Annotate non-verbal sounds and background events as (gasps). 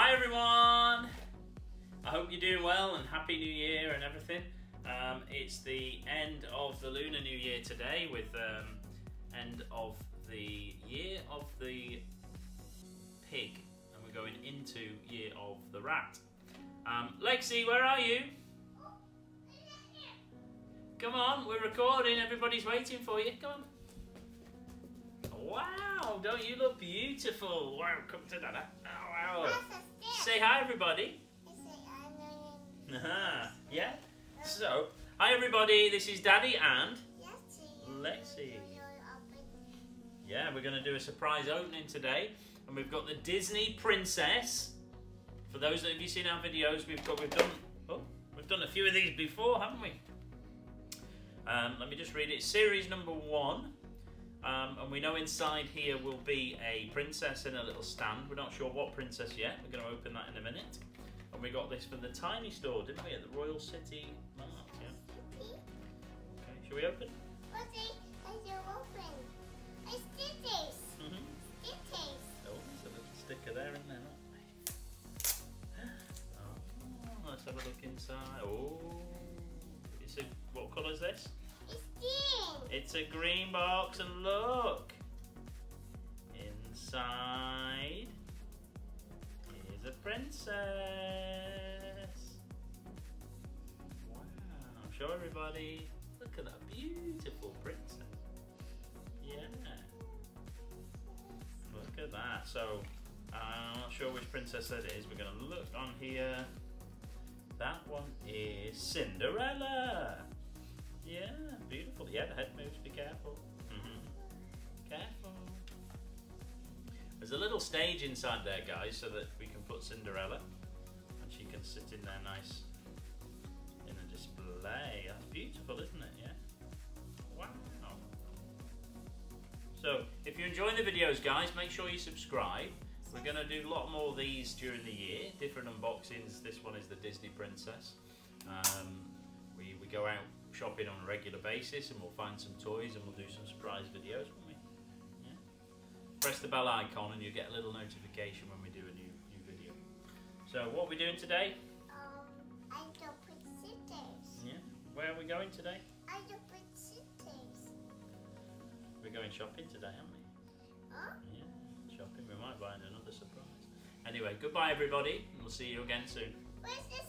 Hi everyone! I hope you're doing well and Happy New Year and everything. Um, it's the end of the Lunar New Year today with um, end of the year of the pig and we're going into year of the rat. Um, Lexi, where are you? Come on, we're recording, everybody's waiting for you. Come on. Wow, don't you look beautiful? Wow, come to Dada. Oh, wow. Say hi, everybody. Uh-huh. yeah. So, hi, everybody. This is Daddy and Lexi. Yeah, we're going to do a surprise opening today, and we've got the Disney Princess. For those that have you seen our videos, we've got we've done oh we've done a few of these before, haven't we? Um, let me just read it. Series number one. And we know inside here will be a princess in a little stand. We're not sure what princess yet. We're going to open that in a minute. And we got this from the tiny store, didn't we, at the Royal City Mart? Yeah. Okay, shall we open? Mm -hmm. Oh, there's a little sticker there, isn't there? (gasps) Oh, let's have a look inside. Oh, it's a, what colour is this? It's a green box and look. Inside is a princess. Wow. Show everybody. Look at that beautiful princess. Yeah. Look at that. So, uh, I'm not sure which princess that is. We're going to look on here. That one is Cinderella. Yeah, beautiful. Yeah, the head There's a little stage inside there, guys, so that we can put Cinderella and she can sit in there nice in a display. That's beautiful, isn't it? Yeah. Wow. So, if you're enjoying the videos, guys, make sure you subscribe. We're going to do a lot more of these during the year, different unboxings. This one is the Disney Princess. Um, we, we go out shopping on a regular basis and we'll find some toys and we'll do some surprise videos. Press the bell icon and you'll get a little notification when we do a new, new video. So what are we doing today? Um, I don't put scissors. Yeah. Where are we going today? I don't put scissors. We're going shopping today, aren't we? Huh? Yeah, shopping. We might find another surprise. Anyway, goodbye everybody. We'll see you again soon. Where's the?